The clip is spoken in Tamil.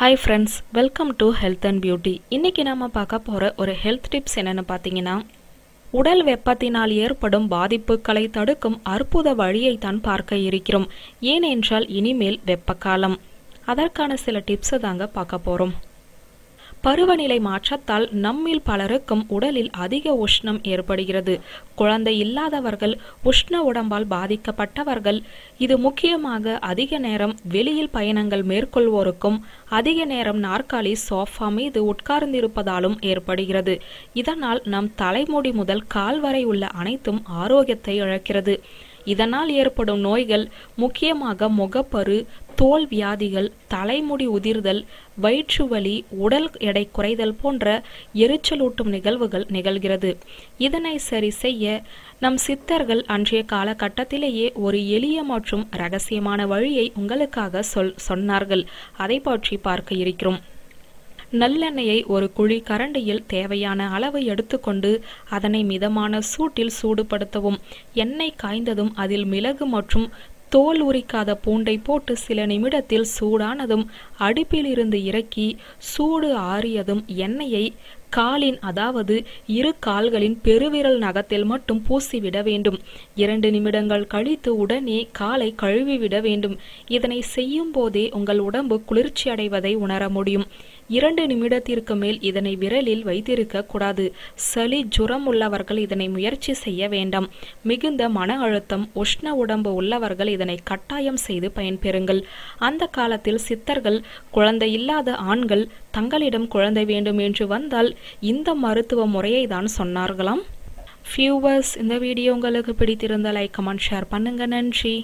Hi friends welcome to health and beauty இன்னைக்கு நாம பார்க்க போகிற ஒரு ஹெல்த் டிப்ஸ் என்னன்னு பார்த்தீங்கன்னா உடல் வெப்பத்தினால் ஏற்படும் பாதிப்புகளை தடுக்கும் அற்புத வழியை தான் பார்க்க இருக்கிறோம். ஏனென்றால் இனிமேல் வெப்பக்காலம். அதற்கான சில டிப்ஸை தாங்க பார்க்க போகிறோம் பருவநிலை மாற்றத்தால் நம்மில் பலருக்கும் உடலில் அதிக உஷ்ணம் ஏற்படுகிறது. குழந்தை இல்லாதவர்கள் உஷ்ண உடம்பால் பாதிக்கப்பட்டவர்கள் இது முக்கியமாக அதிக நேரம் வெளியில் பயணங்கள் மேற்கொள்வோருக்கும் அதிக நேரம் நாற்காலி சோஃபா மீது உட்கார்ந்திருப்பதாலும் ஏற்படுகிறது. இதனால் நம் தலைமுடி முதல் கால் வரை உள்ள அனைத்தும் ஆரோக்கியத்தை இழக்கிறது. இதனால் ஏற்படும் நோய்கள் முக்கியமாக முகப்பரு தோல் வியாதிகள் தலைமுடி உதிர்தல் வயிற்று வலி உடல் எடை குறைதல் போன்ற எரிச்சலூட்டும் நிகழ்வுகள் நிகழ்கிறது. இதனை சரி செய்ய நம் சித்தர்கள் அன்றைய காலகட்டத்திலேயே ஒரு எளிய மற்றும் ரகசியமான வழியை உங்களுக்காக சொல் சொன்னார்கள். அதை பற்றி பார்க்க இருக்கிறோம். நல்லெண்ணெயை ஒரு குழி கரண்டியில் தேவையான அளவு எடுத்துக்கொண்டு அதனை மிதமான சூட்டில் சூடுபடுத்தவும். எண்ணெய் காய்ந்ததும் அதில் மிளகு மற்றும் தோல் உரிக்காத பூண்டை போட்டு சில நிமிடத்தில் சூடானதும் அடுப்பிலிருந்து இறக்கி சூடு ஆறியதும் எண்ணெயை காலின் அதாவது இரு கால்களின் பெருவிரல் நகத்தில் மட்டும் பூசிவிட வேண்டும். இரண்டு நிமிடங்கள் கழித்து உடனே காலை கழுவிவிட வேண்டும். இதனை செய்யும் போதே உங்கள் உடம்பு குளிர்ச்சி அடைவதை உணர முடியும். இரண்டு நிமிடத்திற்கு மேல் இதனை விரலில் வைத்திருக்க கூடாது. சளி ஜுரம் உள்ளவர்கள் இதனை முயற்சி செய்ய வேண்டாம். மிகுந்த மன அழுத்தம் உஷ்ண உடம்பு உள்ளவர்கள் இதனை கட்டாயம் செய்து பயன்பெறுங்கள். அந்த காலத்தில் சித்தர்கள் குழந்தை இல்லாத ஆண்கள் தங்களிடம் குழந்தை வேண்டும் என்று வந்தால் இந்த மருத்துவ முறையை தான் சொன்னார்களாம். ஃபியூவர்ஸ் இந்த வீடியோ உங்களுக்கு பிடித்திருந்த லைக் கமெண்ட் ஷேர் பண்ணுங்க. நன்றி.